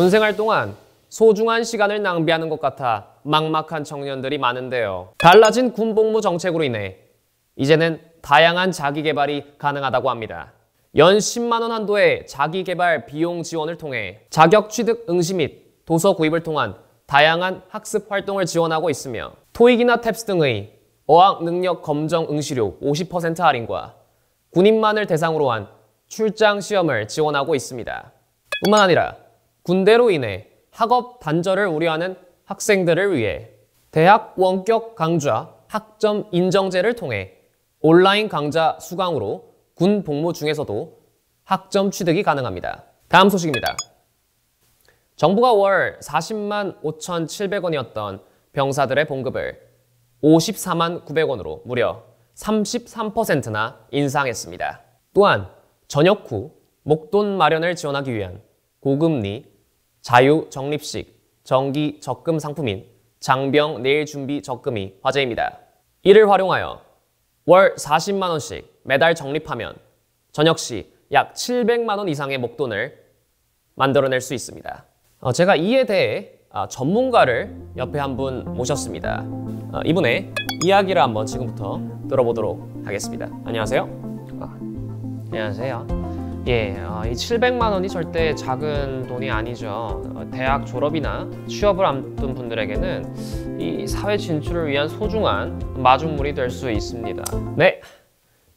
군생활 동안 소중한 시간을 낭비하는 것 같아 막막한 청년들이 많은데요. 달라진 군복무 정책으로 인해 이제는 다양한 자기 개발이 가능하다고 합니다. 연 10만 원 한도의 자기 개발 비용 지원을 통해 자격 취득 응시 및 도서 구입을 통한 다양한 학습 활동을 지원하고 있으며 토익이나 탭스 등의 어학 능력 검정 응시료 50% 할인과 군인만을 대상으로 한 출장 시험을 지원하고 있습니다. 뿐만 아니라 군대로 인해 학업 단절을 우려하는 학생들을 위해 대학 원격 강좌 학점 인정제를 통해 온라인 강좌 수강으로 군 복무 중에서도 학점 취득이 가능합니다. 다음 소식입니다. 정부가 월 40만 5,700원이었던 병사들의 봉급을 54만 900원으로 무려 33%나 인상했습니다. 또한 전역 후 목돈 마련을 지원하기 위한 고금리, 자유 적립식, 정기 적금 상품인 장병 내일 준비 적금이 화제입니다. 이를 활용하여 월 40만 원씩 매달 적립하면 전역 시약 700만 원 이상의 목돈을 만들어낼 수 있습니다. 어, 제가 이에 대해 아, 전문가를 옆에 한 분 모셨습니다. 어, 이분의 이야기를 한번 지금부터 들어보도록 하겠습니다. 안녕하세요. 아, 안녕하세요. 예, 어, 이 700만 원이 절대 작은 돈이 아니죠. 어, 대학 졸업이나 취업을 앞둔 분들에게는 이 사회 진출을 위한 소중한 마중물이 될 수 있습니다. 네,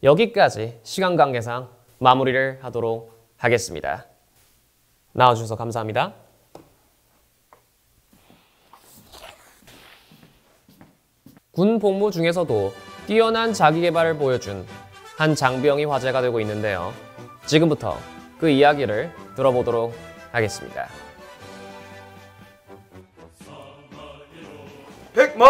여기까지 시간 관계상 마무리를 하도록 하겠습니다. 나와주셔서 감사합니다. 군 복무 중에서도 뛰어난 자기 개발을 보여준 한 장병이 화제가 되고 있는데요. 지금부터 그 이야기를 들어보도록 하겠습니다. 백마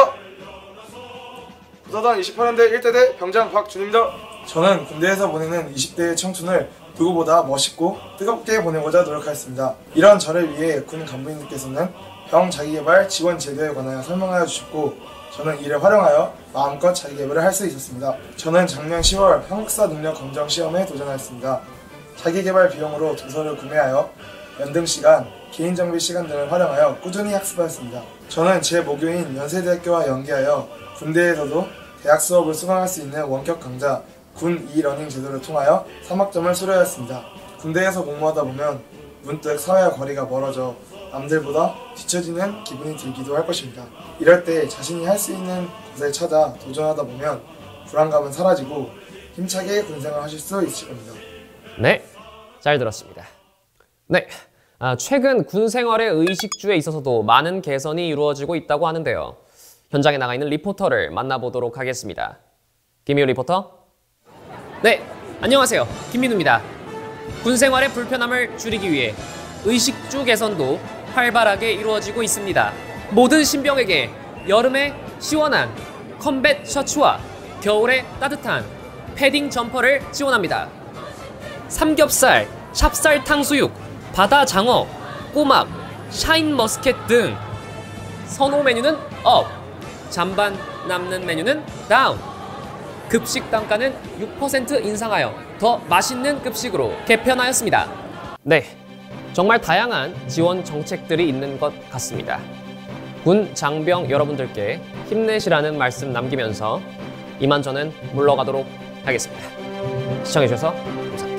부사단 28년대 1대대 병장 박준입니다. 저는 군대에서 보내는 20대의 청춘을 누구보다 멋있고 뜨겁게 보내고자 노력하였습니다. 이런 저를 위해 군 간부님들께서는 병 자기개발 지원 제도에 관하여 설명하여 주셨고 저는 이를 활용하여 마음껏 자기개발을 할 수 있었습니다. 저는 작년 10월 한국사 능력 검정 시험에 도전하였습니다. 자기개발 비용으로 도서를 구매하여 연등 시간, 개인 정비 시간 등을 활용하여 꾸준히 학습하였습니다. 저는 제 모교인 연세대학교와 연계하여 군대에서도 대학 수업을 수강할 수 있는 원격 강좌 군 이러닝 제도를 통하여 3학점을 수료하였습니다. 군대에서 공부하다 보면 문득 사회와 거리가 멀어져 남들보다 뒤처지는 기분이 들기도 할 것입니다. 이럴 때 자신이 할 수 있는 것을 찾아 도전하다 보면 불안감은 사라지고 힘차게 군생활 하실 수 있을 겁니다. 네, 잘 들었습니다. 네, 아, 최근 군 생활의 의식주에 있어서도 많은 개선이 이루어지고 있다고 하는데요. 현장에 나가 있는 리포터를 만나보도록 하겠습니다. 김희우 리포터. 네, 안녕하세요. 김민우입니다. 군 생활의 불편함을 줄이기 위해 의식주 개선도 활발하게 이루어지고 있습니다. 모든 신병에게 여름에 시원한 combat 셔츠와 겨울에 따뜻한 패딩 점퍼를 지원합니다. 삼겹살, 찹쌀 탕수육, 바다 장어, 꼬막, 샤인 머스켓 등 선호 메뉴는 up, 잔반 남는 메뉴는 down. 급식 단가는 6% 인상하여 더 맛있는 급식으로 개편하였습니다. 네, 정말 다양한 지원 정책들이 있는 것 같습니다. 군 장병 여러분들께 힘내시라는 말씀 남기면서 이만 저는 물러가도록 하겠습니다. 시청해주셔서 감사합니다.